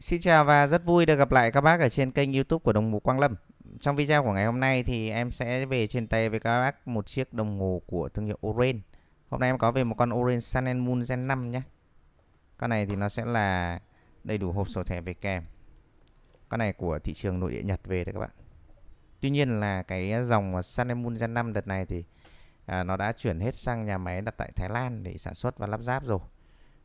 Xin chào và rất vui được gặp lại các bác ở trên kênh YouTube của Đồng hồ Quang Lâm. Trong video của ngày hôm nay thì em sẽ về trên tay với các bác một chiếc đồng hồ của thương hiệu orange Hôm nay em có về một con orange Sun and Moon Gen 5 nhé. Con này thì nó sẽ là đầy đủ hộp sổ thẻ về kèm. Con này của thị trường nội địa Nhật về đấy các bạn. Tuy nhiên là cái dòng Sun and Moon Gen 5 đợt này thì à, nó đã chuyển hết sang nhà máy đặt tại Thái Lan để sản xuất và lắp ráp rồi.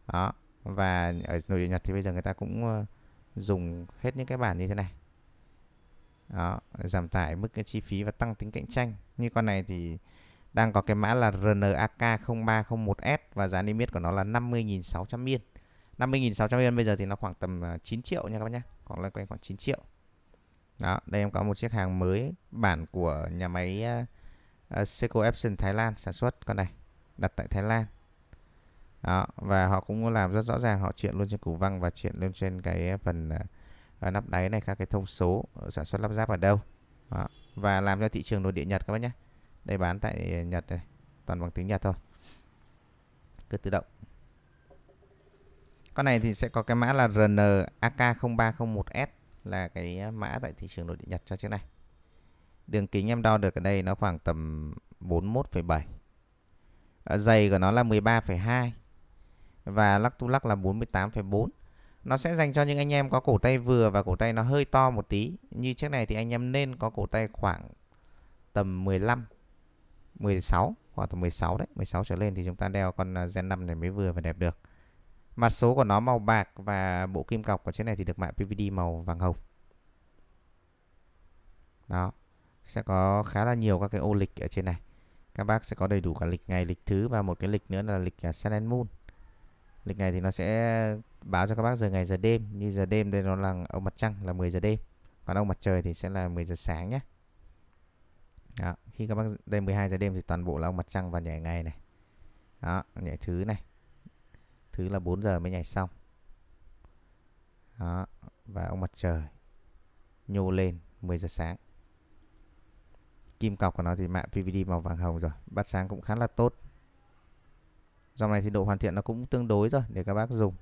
Đó. Và ở nội địa Nhật thì bây giờ người ta cũng uh, dùng hết những cái bản như thế này. Đó giảm tải mức cái chi phí và tăng tính cạnh tranh. Như con này thì đang có cái mã là RNAK 0301S và giá niêm yết của nó là 50.600 yên. 50.600 yên bây giờ thì nó khoảng tầm à, 9 triệu nha các bác nhé khoảng là quanh khoảng 9 triệu. Đó đây em có một chiếc hàng mới bản của nhà máy uh, Seco Epson Thái Lan sản xuất con này đặt tại Thái Lan đó, và họ cũng làm rất rõ ràng họ triển luôn trên củ văng và triển lên trên cái phần uh, nắp đáy này các cái thông số ờ, sản xuất lắp ráp ở đâu. Đó. và làm cho thị trường nội địa Nhật các bác nhé. Đây bán tại Nhật này toàn bằng tiếng Nhật thôi. Cứ tự động. Con này thì sẽ có cái mã là RNAK0301S là cái mã tại thị trường nội địa Nhật cho chiếc này. Đường kính em đo được ở đây nó khoảng tầm 41,7 ờ, dày của nó là 13,2 và lắc tu lắc là 48,4 nó sẽ dành cho những anh em có cổ tay vừa và cổ tay nó hơi to một tí. Như chiếc này thì anh em nên có cổ tay khoảng tầm 15 16 khoảng tầm 16 đấy. 16 trở lên thì chúng ta đeo con à, Gen 5 này mới vừa và đẹp được. Mặt số của nó màu bạc và bộ kim cọc của chiếc này thì được mạ PVD màu vàng hồng. Đó sẽ có khá là nhiều các cái ô lịch ở trên này. Các bác sẽ có đầy đủ cả lịch ngày lịch thứ và một cái lịch nữa là lịch à, Sun and Moon lịch này thì nó sẽ báo cho các bác giờ ngày, giờ đêm. Như giờ đêm đây nó là ông mặt trăng, là 10 giờ đêm. Còn ông mặt trời thì sẽ là 10 giờ sáng nhé. Đó. khi các bác đây 12 giờ đêm thì toàn bộ là ông mặt trăng và nhảy ngày này. Đó, nhảy thứ này. Thứ là 4 giờ mới nhảy xong. Đó, và ông mặt trời nhô lên 10 giờ sáng. Kim cọc của nó thì mạng PVD màu vàng hồng rồi. Bắt sáng cũng khá là tốt. Dòng này thì độ hoàn thiện nó cũng tương đối rồi để các bác dùng.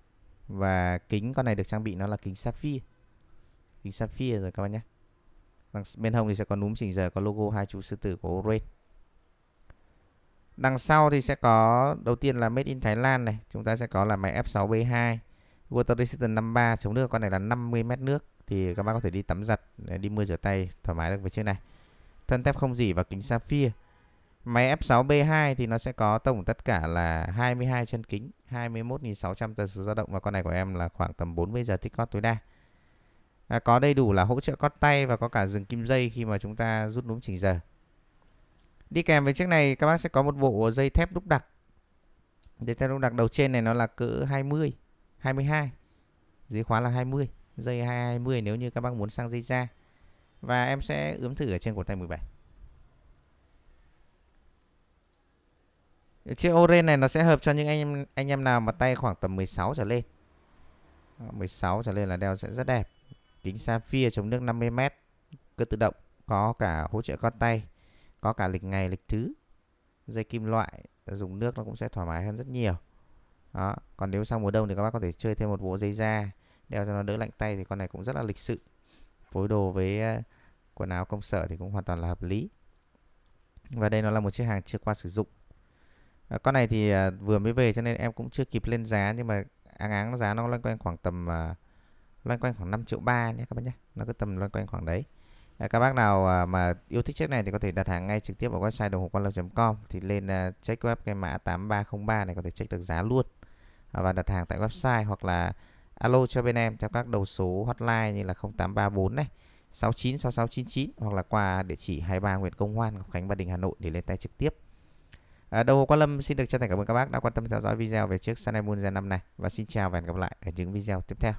Và kính con này được trang bị nó là kính sapphire. Kính sapphire rồi các bác nhé. Đằng bên hông thì sẽ có núm chỉnh giờ có logo hai chú sư tử của Oren. Đằng sau thì sẽ có đầu tiên là Made in Thái Lan này, chúng ta sẽ có là máy F6B2 Water Resistant 53 chống nước con này là 50 mét nước thì các bác có thể đi tắm giặt, đi mưa rửa tay thoải mái được với chiếc này. Thân thép không dỉ và kính sapphire Máy F6B2 thì nó sẽ có tổng tất cả là 22 chân kính, 21.600 tần số dao động và con này của em là khoảng tầm 40 giờ tích cót tối đa. À, có đầy đủ là hỗ trợ cót tay và có cả dừng kim dây khi mà chúng ta rút núm chỉnh giờ. Đi kèm với chiếc này các bác sẽ có một bộ dây thép đúc đặc. Dây thép đúc đặc đầu trên này nó là cỡ 20, 22. Dưới khóa là 20, dây 20 nếu như các bác muốn sang dây da. Và em sẽ ướm thử ở trên cổ tay 17. Chiếc Oren này nó sẽ hợp cho những anh anh em nào mà tay khoảng tầm 16 trở lên. 16 trở lên là đeo sẽ rất đẹp. Kính sapphire chống nước 50m, cơ tự động, có cả hỗ trợ con tay, có cả lịch ngày, lịch thứ. Dây kim loại, dùng nước nó cũng sẽ thoải mái hơn rất nhiều. Đó, còn nếu sang mùa đông thì các bác có thể chơi thêm một bộ dây da đeo cho nó đỡ lạnh tay thì con này cũng rất là lịch sự. Phối đồ với ờ, quần áo công sở thì cũng hoàn toàn là hợp lý. Và đây nó là một chiếc hàng chưa qua sử dụng à, con này thì à, vừa mới về cho nên em cũng chưa kịp lên giá nhưng mà áng áng giá nó loanh quanh khoảng tầm à, loanh quanh khoảng 5 triệu ba nhé các bác nhé. Nó cứ tầm loanh quanh khoảng đấy. À, các bác nào à, mà yêu thích chiếc này thì có thể đặt hàng ngay trực tiếp ở website đồng hồ quan com. Thì lên à, check web cái mã 8303 này có thể check được giá luôn. À, và đặt hàng tại website hoặc là alo cho bên em theo các đầu số hotline như là 0834 này 696699 hoặc là qua địa chỉ 23 Nguyễn Công Hoan Ngọc Khánh Ba Đình Hà Nội để lên tay trực tiếp. À, Đầu Quang Lâm xin được chân thành cảm ơn các bác đã quan tâm theo dõi video về chiếc Sunny Moon Gen 5 này và xin chào và hẹn gặp lại ở những video tiếp theo.